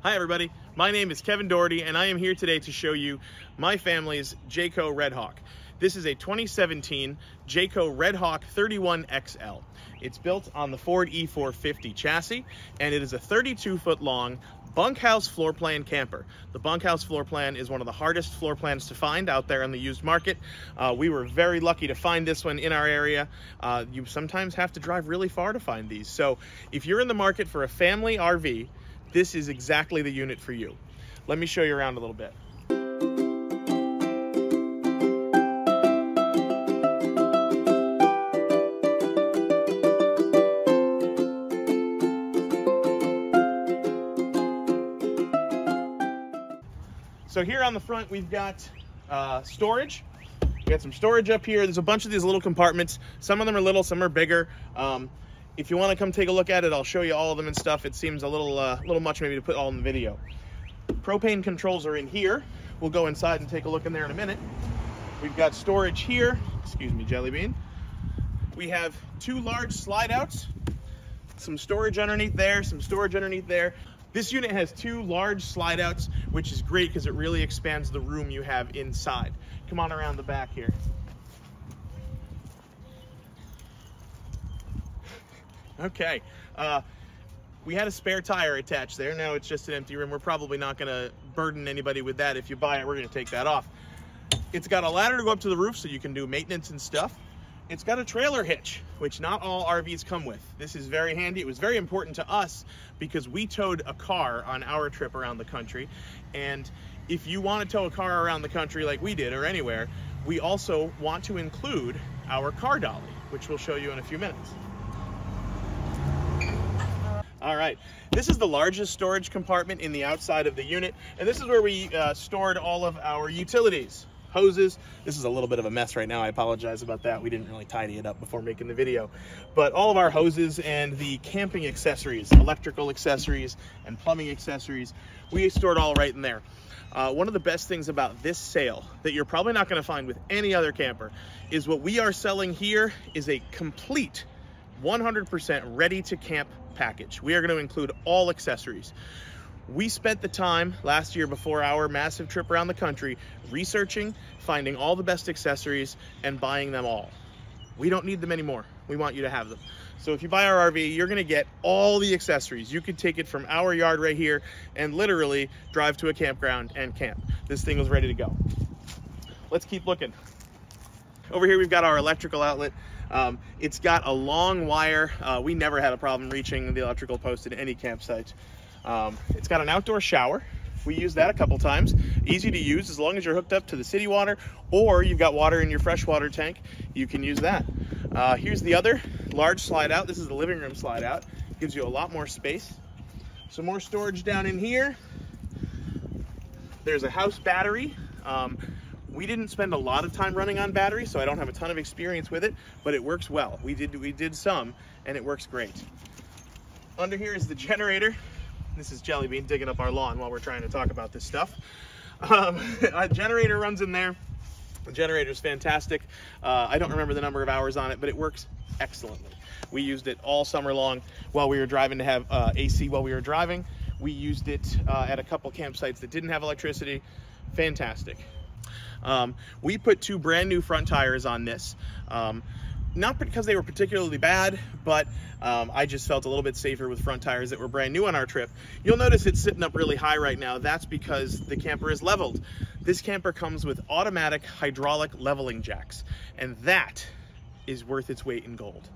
Hi everybody, my name is Kevin Doherty and I am here today to show you my family's Jayco Redhawk. This is a 2017 Jayco Redhawk 31XL. It's built on the Ford E450 chassis and it is a 32 foot long bunkhouse floor plan camper. The bunkhouse floor plan is one of the hardest floor plans to find out there on the used market. Uh, we were very lucky to find this one in our area. Uh, you sometimes have to drive really far to find these. So if you're in the market for a family RV, this is exactly the unit for you. Let me show you around a little bit. So here on the front, we've got uh, storage. We got some storage up here. There's a bunch of these little compartments. Some of them are little, some are bigger. Um, if you want to come take a look at it, I'll show you all of them and stuff. It seems a little, uh, little much maybe to put all in the video. Propane controls are in here. We'll go inside and take a look in there in a minute. We've got storage here. Excuse me, Jelly Bean. We have two large slide outs, some storage underneath there, some storage underneath there. This unit has two large slide outs, which is great because it really expands the room you have inside. Come on around the back here. Okay, uh, we had a spare tire attached there. Now it's just an empty room. We're probably not gonna burden anybody with that. If you buy it, we're gonna take that off. It's got a ladder to go up to the roof so you can do maintenance and stuff. It's got a trailer hitch, which not all RVs come with. This is very handy. It was very important to us because we towed a car on our trip around the country. And if you want to tow a car around the country like we did or anywhere, we also want to include our car dolly, which we'll show you in a few minutes. All right, this is the largest storage compartment in the outside of the unit, and this is where we uh, stored all of our utilities hoses. This is a little bit of a mess right now. I apologize about that. We didn't really tidy it up before making the video. But all of our hoses and the camping accessories, electrical accessories and plumbing accessories, we stored all right in there. Uh, one of the best things about this sale that you're probably not going to find with any other camper is what we are selling here is a complete 100% ready to camp package. We are going to include all accessories. We spent the time last year before our massive trip around the country researching, finding all the best accessories, and buying them all. We don't need them anymore. We want you to have them. So if you buy our RV, you're gonna get all the accessories. You can take it from our yard right here and literally drive to a campground and camp. This thing was ready to go. Let's keep looking. Over here, we've got our electrical outlet. Um, it's got a long wire. Uh, we never had a problem reaching the electrical post at any campsite. Um, it's got an outdoor shower. We use that a couple times. Easy to use as long as you're hooked up to the city water or you've got water in your freshwater tank, you can use that. Uh, here's the other large slide out. This is the living room slide out. Gives you a lot more space. Some more storage down in here. There's a house battery. Um, we didn't spend a lot of time running on battery, so I don't have a ton of experience with it, but it works well. We did, we did some, and it works great. Under here is the generator. This is Jellybean digging up our lawn while we're trying to talk about this stuff. Um, a generator runs in there. The generator is fantastic. Uh, I don't remember the number of hours on it, but it works excellently. We used it all summer long while we were driving to have uh, AC while we were driving. We used it uh, at a couple campsites that didn't have electricity. Fantastic. Um, we put two brand new front tires on this. Um, not because they were particularly bad, but um, I just felt a little bit safer with front tires that were brand new on our trip. You'll notice it's sitting up really high right now. That's because the camper is leveled. This camper comes with automatic hydraulic leveling jacks, and that is worth its weight in gold.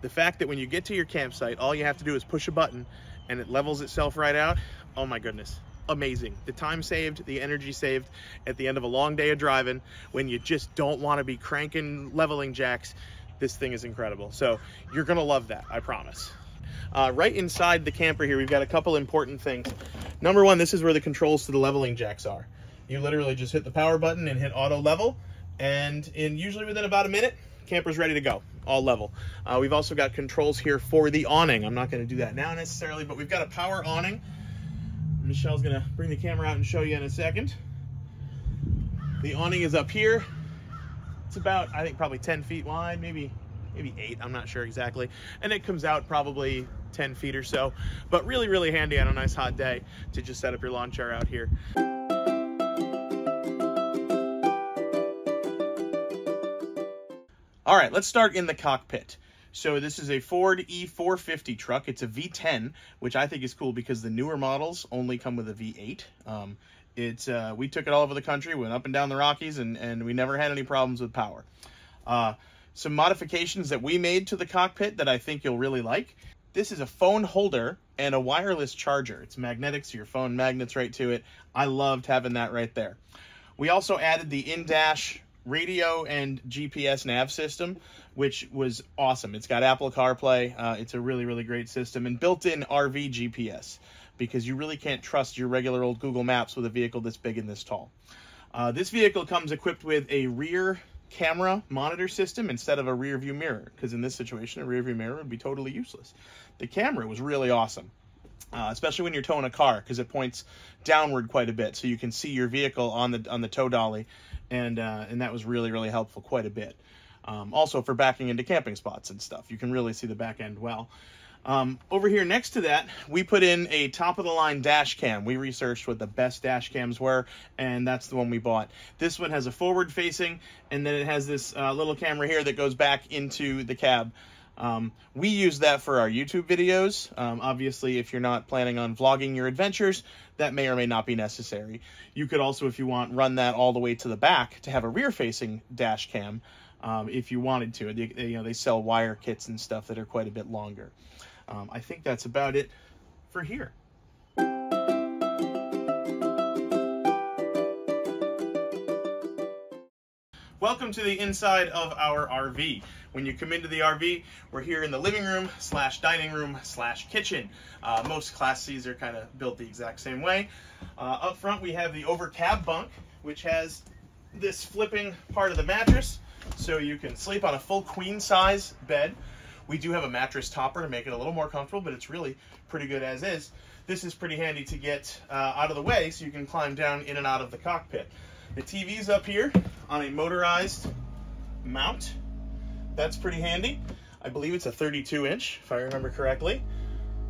The fact that when you get to your campsite, all you have to do is push a button and it levels itself right out, oh my goodness, amazing. The time saved, the energy saved at the end of a long day of driving when you just don't want to be cranking leveling jacks this thing is incredible. So you're gonna love that, I promise. Uh, right inside the camper here, we've got a couple important things. Number one, this is where the controls to the leveling jacks are. You literally just hit the power button and hit auto level, and in usually within about a minute, camper's ready to go, all level. Uh, we've also got controls here for the awning. I'm not gonna do that now necessarily, but we've got a power awning. Michelle's gonna bring the camera out and show you in a second. The awning is up here. It's about, I think, probably 10 feet wide, maybe maybe eight, I'm not sure exactly. And it comes out probably 10 feet or so, but really, really handy on a nice hot day to just set up your lawn chair out here. All right, let's start in the cockpit. So this is a Ford E450 truck. It's a V10, which I think is cool because the newer models only come with a V8. Um, it's uh, we took it all over the country, went up and down the Rockies, and and we never had any problems with power. Uh, some modifications that we made to the cockpit that I think you'll really like. This is a phone holder and a wireless charger. It's magnetic, so your phone magnets right to it. I loved having that right there. We also added the in-dash radio and GPS nav system, which was awesome. It's got Apple CarPlay. Uh, it's a really, really great system and built-in RV GPS because you really can't trust your regular old Google Maps with a vehicle this big and this tall. Uh, this vehicle comes equipped with a rear camera monitor system instead of a rear view mirror because in this situation a rear view mirror would be totally useless. The camera was really awesome. Uh, especially when you're towing a car because it points downward quite a bit so you can see your vehicle on the on the tow dolly and uh, and that was really really helpful quite a bit um, also for backing into camping spots and stuff you can really see the back end well um, over here next to that, we put in a top of the line dash cam. We researched what the best dash cams were, and that's the one we bought. This one has a forward facing, and then it has this uh, little camera here that goes back into the cab. Um, we use that for our YouTube videos. Um, obviously, if you're not planning on vlogging your adventures, that may or may not be necessary. You could also, if you want, run that all the way to the back to have a rear-facing dash cam um, if you wanted to. They, they, you know, they sell wire kits and stuff that are quite a bit longer. Um, I think that's about it for here. Welcome to the inside of our RV. When you come into the RV, we're here in the living room slash dining room slash kitchen. Uh, most Class Cs are kind of built the exact same way. Uh, up front, we have the over cab bunk, which has this flipping part of the mattress, so you can sleep on a full queen size bed. We do have a mattress topper to make it a little more comfortable, but it's really pretty good as is. This is pretty handy to get uh, out of the way so you can climb down in and out of the cockpit. The TV's up here on a motorized mount. That's pretty handy. I believe it's a 32 inch, if I remember correctly.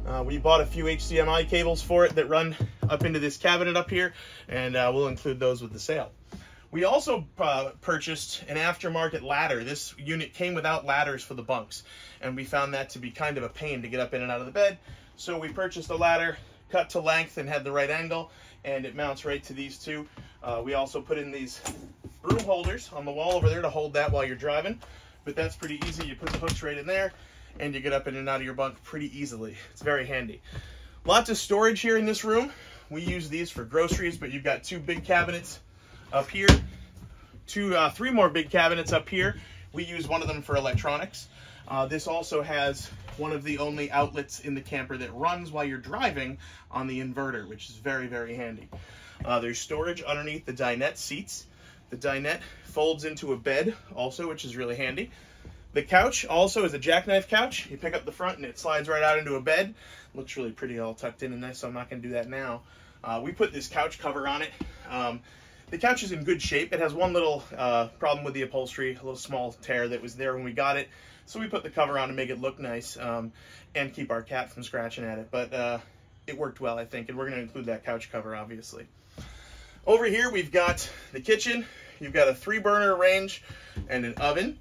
Uh, we bought a few HDMI cables for it that run up into this cabinet up here, and uh, we'll include those with the sale. We also uh, purchased an aftermarket ladder. This unit came without ladders for the bunks, and we found that to be kind of a pain to get up in and out of the bed. So we purchased a ladder, cut to length and had the right angle, and it mounts right to these two. Uh, we also put in these broom holders on the wall over there to hold that while you're driving, but that's pretty easy. You put the hooks right in there, and you get up in and out of your bunk pretty easily. It's very handy. Lots of storage here in this room. We use these for groceries, but you've got two big cabinets up here, two, uh, three more big cabinets up here. We use one of them for electronics. Uh, this also has one of the only outlets in the camper that runs while you're driving on the inverter, which is very, very handy. Uh, there's storage underneath the dinette seats. The dinette folds into a bed also, which is really handy. The couch also is a jackknife couch. You pick up the front and it slides right out into a bed. Looks really pretty all tucked in and nice, so I'm not going to do that now. Uh, we put this couch cover on it. Um, the couch is in good shape. It has one little uh, problem with the upholstery, a little small tear that was there when we got it. So we put the cover on to make it look nice um, and keep our cat from scratching at it. But uh, it worked well, I think, and we're going to include that couch cover, obviously. Over here, we've got the kitchen. You've got a three burner range and an oven,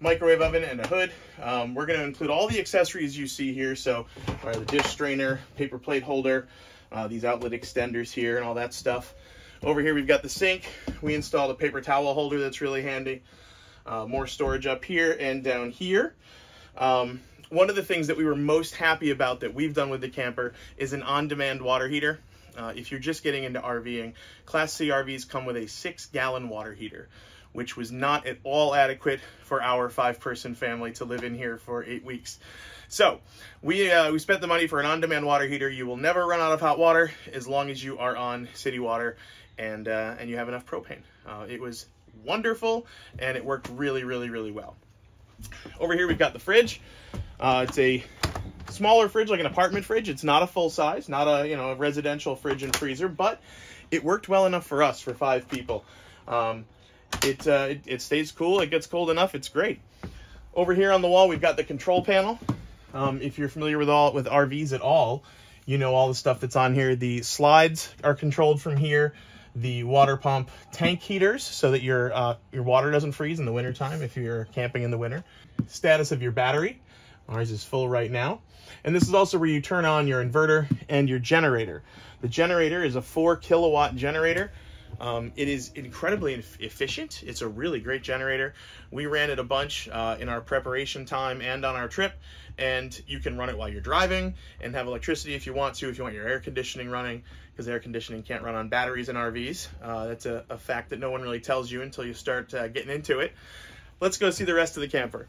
microwave oven and a hood. Um, we're going to include all the accessories you see here. So the dish strainer, paper plate holder, uh, these outlet extenders here and all that stuff. Over here we've got the sink. We installed a paper towel holder that's really handy. Uh, more storage up here and down here. Um, one of the things that we were most happy about that we've done with the camper is an on-demand water heater. Uh, if you're just getting into RVing, Class C RVs come with a six gallon water heater, which was not at all adequate for our five person family to live in here for eight weeks. So we, uh, we spent the money for an on-demand water heater. You will never run out of hot water as long as you are on city water and, uh, and you have enough propane. Uh, it was wonderful and it worked really, really, really well. Over here we've got the fridge. Uh, it's a smaller fridge, like an apartment fridge. It's not a full size, not a you know a residential fridge and freezer, but it worked well enough for us for five people. Um, it, uh, it, it stays cool. It gets cold enough. It's great. Over here on the wall, we've got the control panel. Um, if you're familiar with all with RVs at all, you know all the stuff that's on here. The slides are controlled from here. The water pump tank heaters so that your uh, your water doesn't freeze in the wintertime if you're camping in the winter. Status of your battery. Ours is full right now. And this is also where you turn on your inverter and your generator. The generator is a four kilowatt generator. Um, it is incredibly efficient. It's a really great generator. We ran it a bunch uh, in our preparation time and on our trip, and you can run it while you're driving and have electricity if you want to, if you want your air conditioning running, because air conditioning can't run on batteries in RVs. Uh, that's a, a, fact that no one really tells you until you start uh, getting into it. Let's go see the rest of the camper.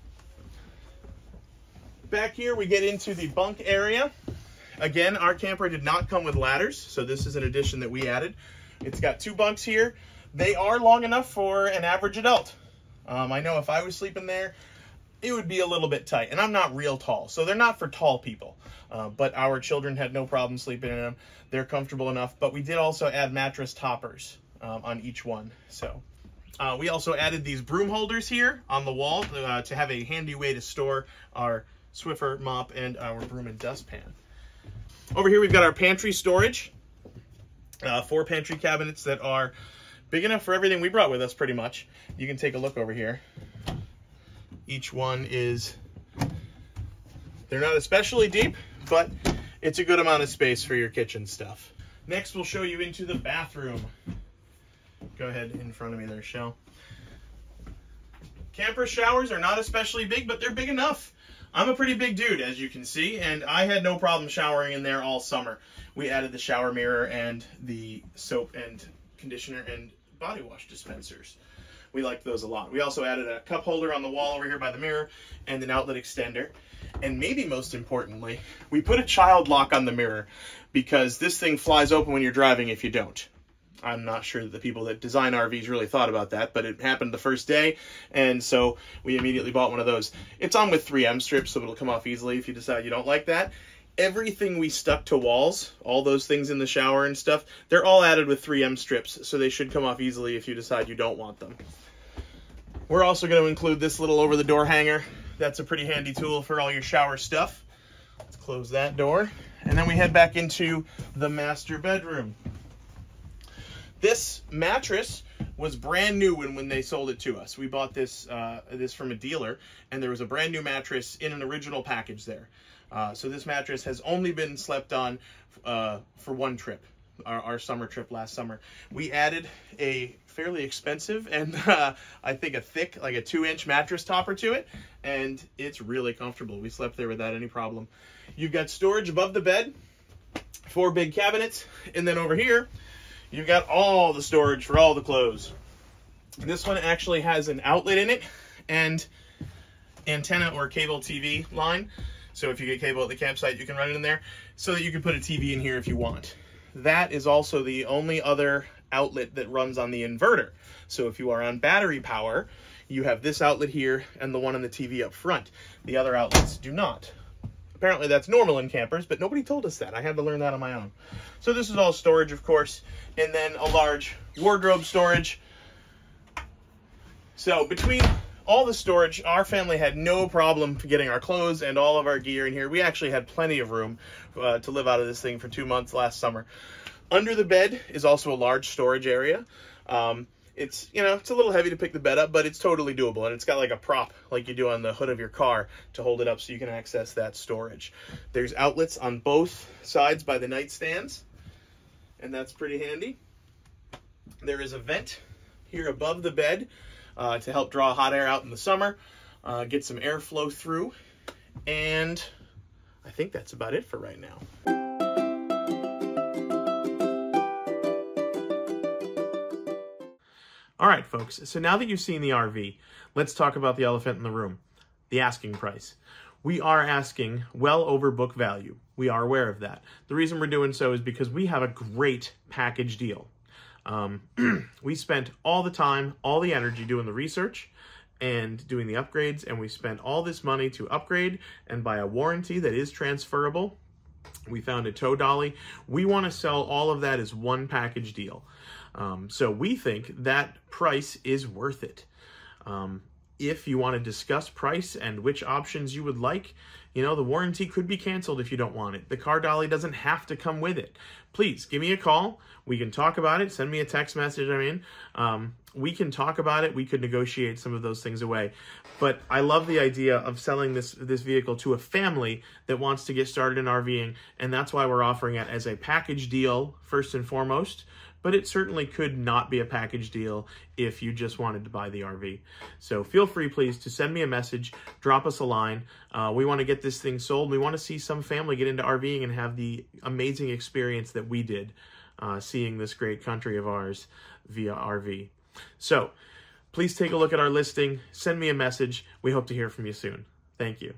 Back here, we get into the bunk area. Again, our camper did not come with ladders, so this is an addition that we added. It's got two bunks here. They are long enough for an average adult. Um, I know if I was sleeping there, it would be a little bit tight. And I'm not real tall, so they're not for tall people. Uh, but our children had no problem sleeping in them. They're comfortable enough. But we did also add mattress toppers um, on each one. So uh, we also added these broom holders here on the wall uh, to have a handy way to store our Swiffer mop and our broom and dustpan. Over here we've got our pantry storage. Uh, four pantry cabinets that are big enough for everything we brought with us pretty much. You can take a look over here. Each one is, they're not especially deep, but it's a good amount of space for your kitchen stuff. Next, we'll show you into the bathroom. Go ahead in front of me there, Shell. Camper showers are not especially big, but they're big enough. I'm a pretty big dude, as you can see, and I had no problem showering in there all summer we added the shower mirror and the soap and conditioner and body wash dispensers. We liked those a lot. We also added a cup holder on the wall over here by the mirror and an outlet extender. And maybe most importantly, we put a child lock on the mirror because this thing flies open when you're driving if you don't. I'm not sure that the people that design RVs really thought about that, but it happened the first day, and so we immediately bought one of those. It's on with 3M strips, so it'll come off easily if you decide you don't like that everything we stuck to walls, all those things in the shower and stuff, they're all added with 3M strips, so they should come off easily if you decide you don't want them. We're also going to include this little over-the-door hanger. That's a pretty handy tool for all your shower stuff. Let's close that door. And then we head back into the master bedroom. This mattress was brand new when, when they sold it to us. We bought this uh, this from a dealer, and there was a brand new mattress in an original package there. Uh, so this mattress has only been slept on uh, for one trip, our, our, summer trip last summer. We added a fairly expensive and uh, I think a thick, like a two inch mattress topper to it, and it's really comfortable. We slept there without any problem. You've got storage above the bed, four big cabinets, and then over here, you've got all the storage for all the clothes. This one actually has an outlet in it and antenna or cable TV line. So if you get cable at the campsite, you can run it in there so that you can put a TV in here if you want. That is also the only other outlet that runs on the inverter. So if you are on battery power, you have this outlet here and the one on the TV up front. The other outlets do not. Apparently that's normal in campers, but nobody told us that. I had to learn that on my own. So this is all storage, of course, and then a large wardrobe storage. So between all the storage, our family had no problem getting our clothes and all of our gear in here. We actually had plenty of room uh, to live out of this thing for two months last summer. Under the bed is also a large storage area. Um, it's, you know, it's a little heavy to pick the bed up, but it's totally doable. And it's got like a prop like you do on the hood of your car to hold it up so you can access that storage. There's outlets on both sides by the nightstands, and that's pretty handy. There is a vent here above the bed uh, to help draw hot air out in the summer, uh, get some airflow through, and I think that's about it for right now. All right, folks, so now that you've seen the RV, let's talk about the elephant in the room, the asking price. We are asking well over book value. We are aware of that. The reason we're doing so is because we have a great package deal. Um, we spent all the time, all the energy doing the research and doing the upgrades, and we spent all this money to upgrade and buy a warranty that is transferable. We found a tow dolly. We want to sell all of that as one package deal. Um, so we think that price is worth it. Um, if you want to discuss price and which options you would like. You know, the warranty could be canceled if you don't want it. The car dolly doesn't have to come with it. Please give me a call. We can talk about it. Send me a text message. I mean, um, we can talk about it. We could negotiate some of those things away. But I love the idea of selling this this vehicle to a family that wants to get started in RVing, and that's why we're offering it as a package deal first and foremost but it certainly could not be a package deal if you just wanted to buy the RV. So feel free, please, to send me a message, drop us a line. Uh, we want to get this thing sold. We want to see some family get into RVing and have the amazing experience that we did uh, seeing this great country of ours via RV. So please take a look at our listing, send me a message. We hope to hear from you soon. Thank you.